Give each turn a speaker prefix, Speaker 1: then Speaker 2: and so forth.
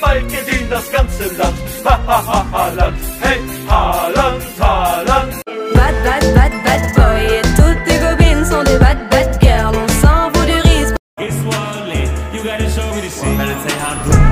Speaker 1: Ball geht in das ganze Land. Ha, ha, ha, Haaland, hey, Haaland, Haaland.
Speaker 2: Bad, bad, bad, bad boy. Et toutes tes copines sont des bad, bad girls. On s'en fout du risque.
Speaker 3: Get swollen, you gotta show me the shit. You how to do